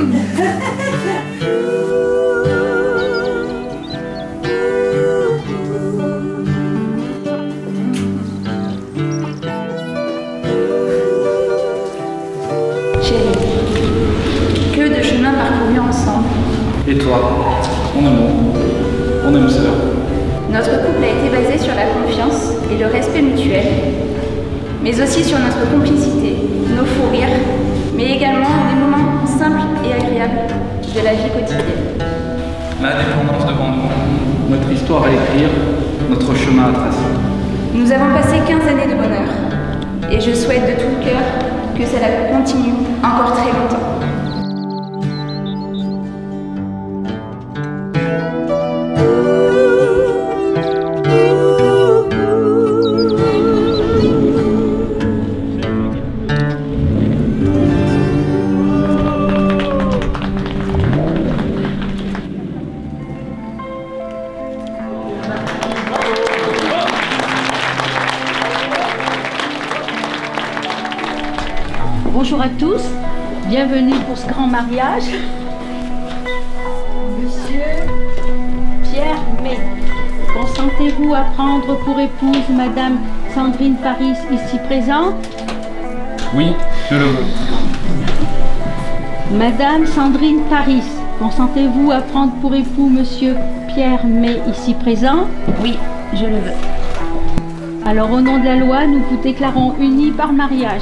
Que de chemin parcouru ensemble. Et toi On est mon, on est sœur. Notre couple a été basé sur la confiance et le respect mutuel, mais aussi sur notre complicité, nos fous rires, mais également des moments de la vie quotidienne. L'indépendance devant nous, notre histoire à écrire, notre chemin à tracer. Nous avons passé 15 années de bonheur, et je souhaite de tout cœur que cela continue encore Bonjour à tous, bienvenue pour ce grand mariage. Monsieur Pierre May, consentez-vous à prendre pour épouse Madame Sandrine Paris ici présente? Oui, je le veux. Madame Sandrine Paris, consentez-vous à prendre pour époux Monsieur Pierre May ici présent? Oui, je le veux. Alors au nom de la loi, nous vous déclarons unis par mariage.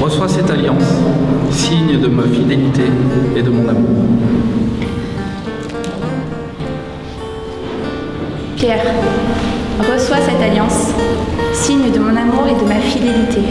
Reçois cette alliance, signe de ma fidélité et de mon amour. Pierre, reçois cette alliance, signe de mon amour et de ma fidélité.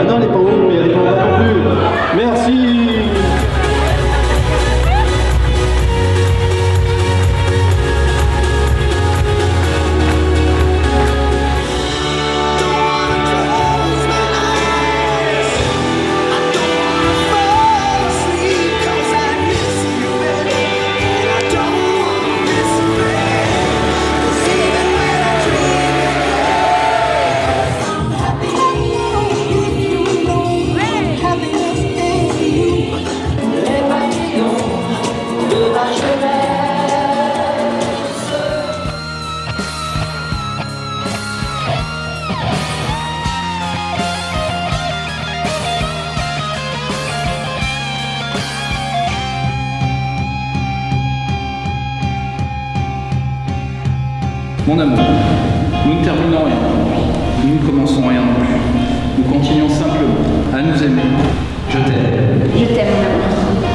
Ah non, elle est pas où, mais elle est pas là non plus. Merci Mon amour, nous ne terminons rien, nous ne commençons rien non plus. Nous continuons simplement à nous aimer. Je t'aime. Je t'aime, mon.